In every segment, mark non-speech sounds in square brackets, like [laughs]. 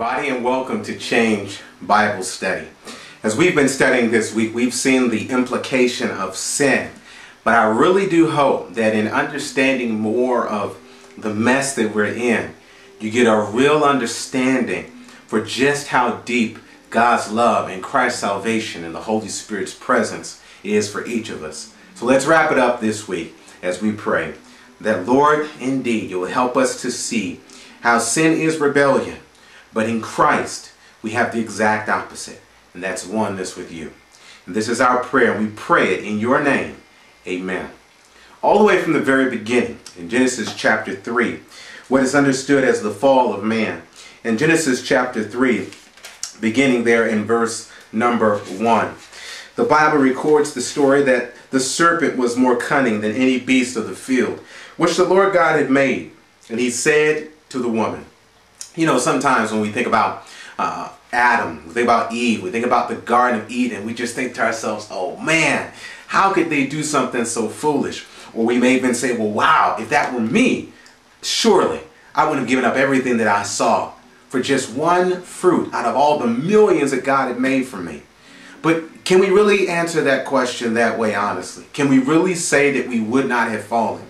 everybody, and welcome to Change Bible Study. As we've been studying this week, we've seen the implication of sin. But I really do hope that in understanding more of the mess that we're in, you get a real understanding for just how deep God's love and Christ's salvation and the Holy Spirit's presence is for each of us. So let's wrap it up this week as we pray that, Lord, indeed, you will help us to see how sin is rebellion but in Christ, we have the exact opposite, and that's oneness with you. And this is our prayer, we pray it in your name. Amen. All the way from the very beginning, in Genesis chapter 3, what is understood as the fall of man. In Genesis chapter 3, beginning there in verse number 1, the Bible records the story that the serpent was more cunning than any beast of the field, which the Lord God had made. And he said to the woman, you know, sometimes when we think about uh, Adam, we think about Eve, we think about the Garden of Eden, we just think to ourselves, oh man, how could they do something so foolish? Or we may even say, well, wow, if that were me, surely I would have given up everything that I saw for just one fruit out of all the millions that God had made for me. But can we really answer that question that way honestly? Can we really say that we would not have fallen?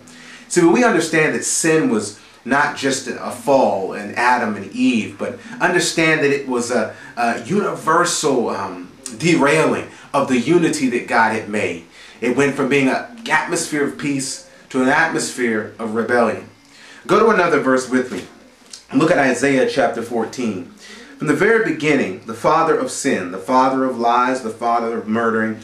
See, we understand that sin was not just a fall in Adam and Eve, but understand that it was a, a universal um, derailing of the unity that God had made. It went from being an atmosphere of peace to an atmosphere of rebellion. Go to another verse with me. Look at Isaiah chapter 14. From the very beginning, the father of sin, the father of lies, the father of murdering,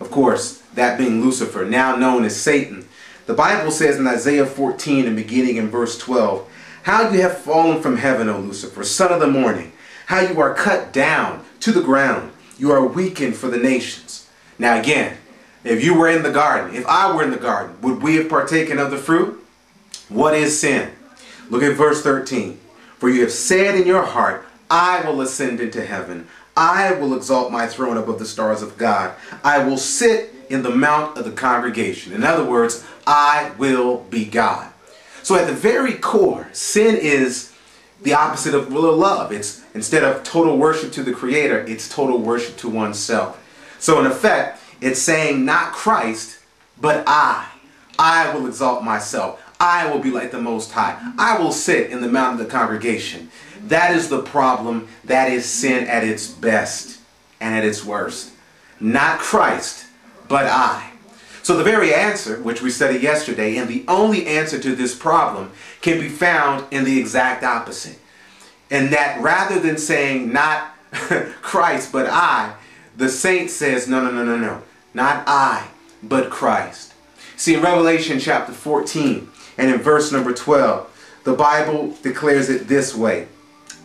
of course, that being Lucifer, now known as Satan, the Bible says in Isaiah 14 and beginning in verse 12, How you have fallen from heaven, O Lucifer, son of the morning, how you are cut down to the ground, you are weakened for the nations. Now again, if you were in the garden, if I were in the garden, would we have partaken of the fruit? What is sin? Look at verse 13. For you have said in your heart, I will ascend into heaven. I will exalt my throne above the stars of God. I will sit in the mount of the congregation. In other words, I will be God. So at the very core, sin is the opposite of real love. It's instead of total worship to the Creator, it's total worship to oneself. So in effect, it's saying not Christ, but I. I will exalt myself. I will be like the Most High. I will sit in the mount of the congregation. That is the problem. That is sin at its best and at its worst. Not Christ, but I. So the very answer, which we studied yesterday, and the only answer to this problem can be found in the exact opposite. And that rather than saying not [laughs] Christ, but I, the saint says, no, no, no, no, no. Not I, but Christ. See, in Revelation chapter 14 and in verse number 12, the Bible declares it this way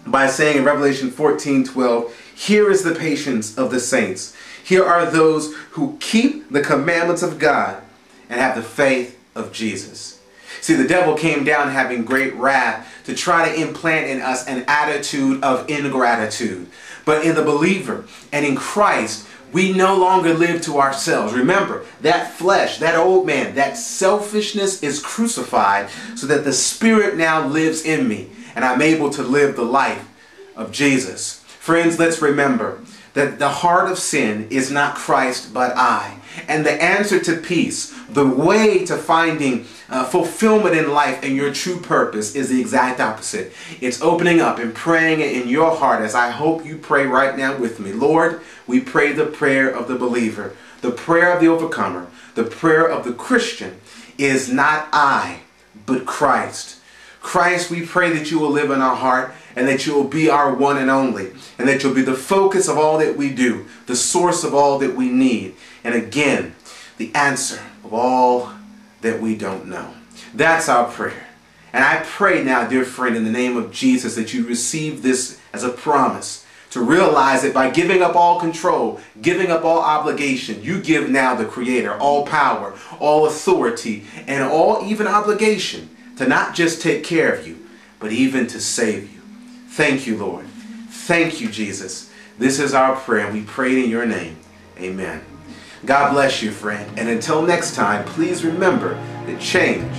by saying in Revelation 14, 12, here is the patience of the saints. Here are those who keep the commandments of God and have the faith of Jesus. See, the devil came down having great wrath to try to implant in us an attitude of ingratitude. But in the believer and in Christ, we no longer live to ourselves. Remember, that flesh, that old man, that selfishness is crucified so that the Spirit now lives in me and I'm able to live the life of Jesus. Friends, let's remember that the heart of sin is not Christ but I. And the answer to peace, the way to finding uh, fulfillment in life and your true purpose is the exact opposite. It's opening up and praying in your heart as I hope you pray right now with me. Lord, we pray the prayer of the believer, the prayer of the overcomer, the prayer of the Christian is not I, but Christ. Christ, we pray that you will live in our heart and that you will be our one and only, and that you'll be the focus of all that we do, the source of all that we need, and again, the answer of all that we don't know. That's our prayer. And I pray now, dear friend, in the name of Jesus, that you receive this as a promise to realize that by giving up all control, giving up all obligation, you give now the Creator all power, all authority, and all even obligation to not just take care of you, but even to save you. Thank you, Lord. Thank you, Jesus. This is our prayer, and we pray in your name. Amen. God bless you, friend. And until next time, please remember that change